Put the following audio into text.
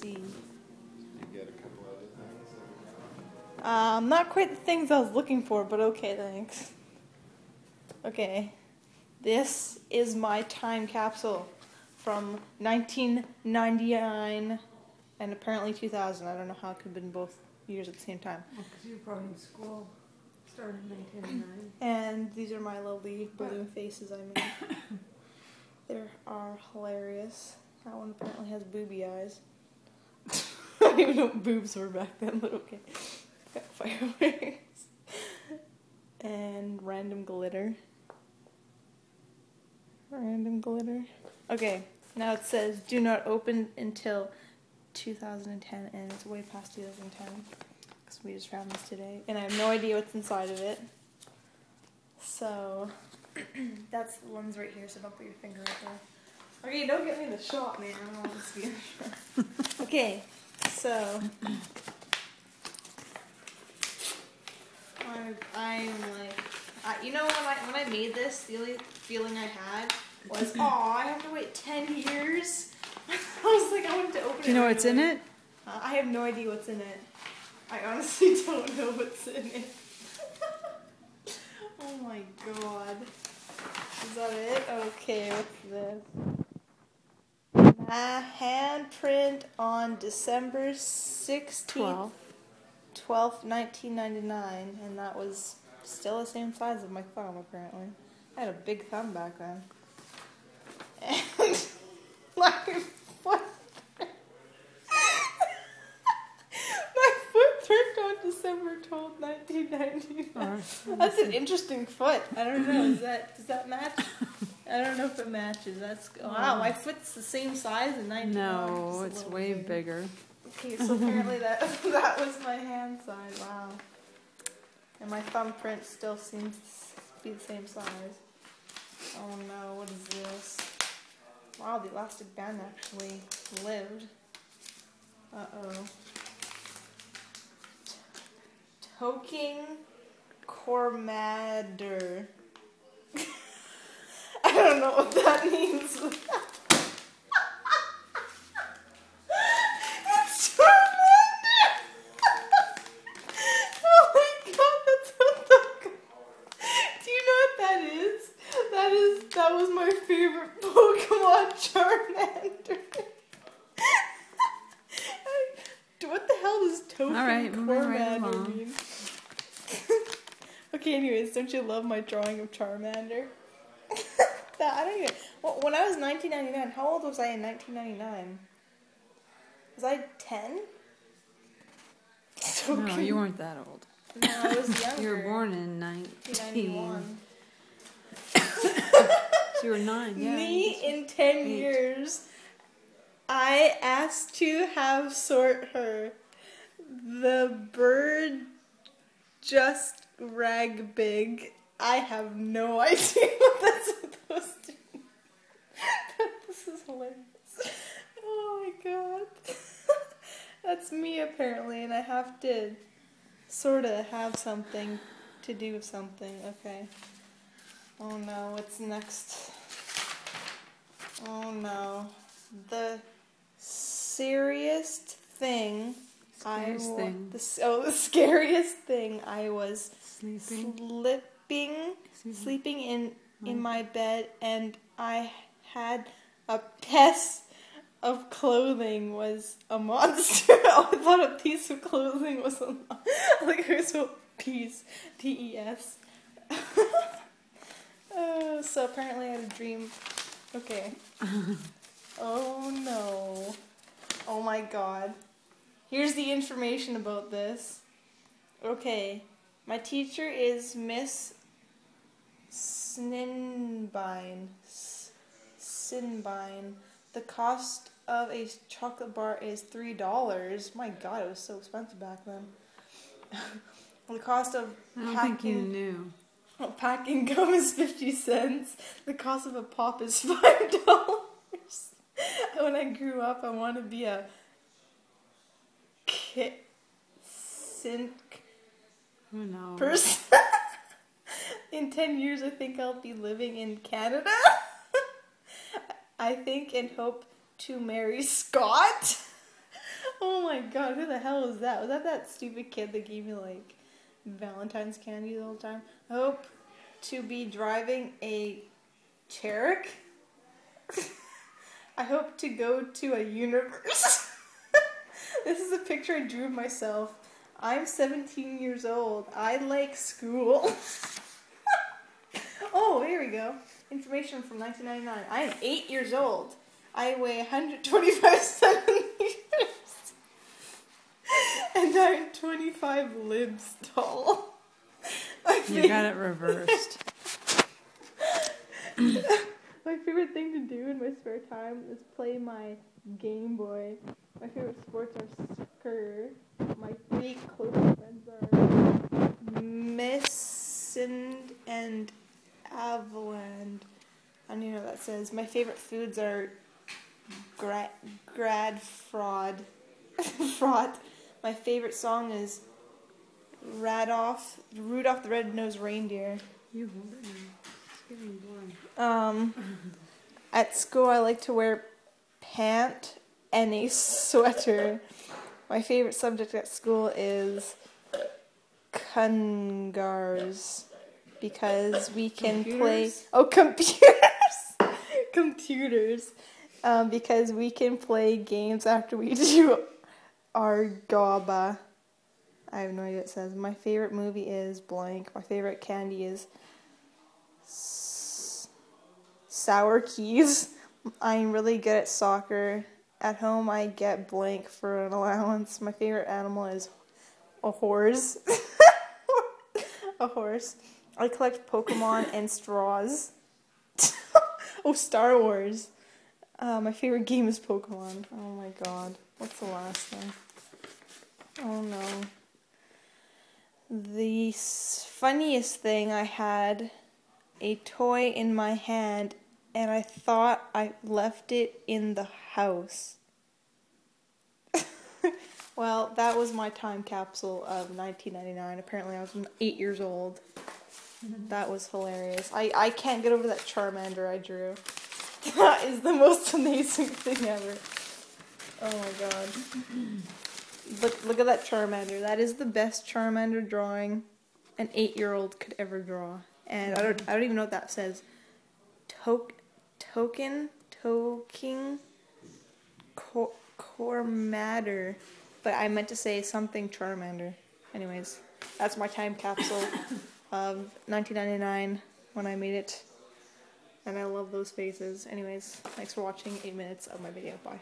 see. You get a couple other things. Um, not quite the things I was looking for, but okay, thanks. Okay, this is my time capsule from 1999 and apparently 2000. I don't know how it could have been both years at the same time. Because you were probably in school, started in 1999. And these are my lovely balloon faces I made. they are hilarious. That one apparently has booby eyes. I don't even know what boobs were back then, but okay. Got fireworks. and random glitter. Random glitter. Okay, now it says do not open until 2010, and it's way past 2010 because we just found this today, and I have no idea what's inside of it. So that's the ones right here. So don't put your finger right there. Okay, don't get me the shot, man. I don't want this to be in the shot. Okay, so I, I'm like, I, you know, when I when I made this, the only feeling I had was, oh, I have to wait ten years. I was like, I wanted to open it. Do you know right what's in it? Uh, I have no idea what's in it. I honestly don't know what's in it. oh my god. Is that it? Okay, what's this? A handprint on December 16th, 12. 12th, 1999, and that was still the same size of my thumb, apparently. I had a big thumb back then. And my foot. my footprint on December 12th, 1999. That's an interesting foot. I don't know. Is that does that match? I don't know if it matches. That's wow. My foot's the same size in 99. No, it's way bigger. bigger. Okay, so apparently that that was my hand size. Wow. And my thumbprint still seems to be the same size. Oh no, what is this? Wow, the elastic band actually lived. Uh oh. Toking Cormader. I don't know what that means. It's Charmander! oh my god, that's what the. Do you know what that is? That is that was my favorite Pokemon, Charmander. what the hell does Token All right, right Cormander along. mean? okay, anyways, don't you love my drawing of Charmander? That, I don't even. Well, when I was 1999, how old was I in 1999? Was I 10? So No, you weren't that old. No, I was younger. You were born in 1991. So you were nine, yeah. Me in 10 Eight. years, I asked to have sort her. The bird just rag big. I have no idea what that's supposed to mean. this is hilarious. Oh my god. that's me apparently, and I have to sort of have something to do with something. Okay. Oh no, what's next? Oh no. The scariest thing I Scariest wa- thing. The, oh, the scariest thing I was Sleeping. slipping, Me. sleeping in in Oh. my bed, and I had a piece of clothing was a monster. oh, I thought a piece of clothing was a like it was a piece, T E S. Uh, so apparently I had a dream. Okay. oh no. Oh my god. Here's the information about this. Okay. My teacher is Miss Sninbine. S- Sinbine. The cost of a chocolate bar is three dollars. My god, it was so expensive back then. the cost of I don't packing, think you knew. a packing gum is fifty cents. The cost of a pop is five dollars. when I grew up, I want to be a kit sync Who knows? person. in 10 years, I think I'll be living in Canada. I think and hope to marry Scott. oh my god, who the hell was that? Was that that stupid kid that gave me like Valentine's candy the whole time? I hope to be driving a Cherokee. I hope to go to a universe. this is a picture I drew of myself. I'm 17 years old. I like school. Oh, here we go. Information from 1999. I am 8 years old. I weigh 125 centimeters. and I'm 25 libs tall. You got it reversed. My favorite thing to do in my spare time is play my Game Boy. My favorite sports are soccer. My three closest friends are Missand and Avaland. I don't know what that says. My favorite foods are gra- grad fraud. fraud. My favorite song is Radolph, Rudolph the Red-Nosed Reindeer. You hold it now. It's getting. Um, at school, I like to wear pant and a sweater. My favorite subject at school is Kungars because we can play. Computers? Oh, computers! computers. Um, because we can play games after we do our GABA. I have no idea what it says. My favorite movie is blank. My favorite candy is s- sour keys. I'm really good at soccer. At home, I get blank for an allowance. My favorite animal is a horse. a horse. I collect Pokemon and straws. oh, Star Wars. Uh, my favorite game is Pokemon. Oh my god. What's the last thing? Oh no. The funniest thing I had a toy in my hand and I thought I left it in the house. well, that was my time capsule of 1999. Apparently, I was 8 years old. That was hilarious. I, I can't get over that Charmander I drew. That is the most amazing thing ever. Oh my god. Look look at that Charmander. That is the best Charmander drawing an 8-year-old could ever draw. And I don't I don't even know what that says. Tok token toking core matter. But I meant to say something Charmander. Anyways, that's my time capsule of 1999 when I made it. And I love those faces. Anyways, thanks for watching 8 minutes of my video. Bye.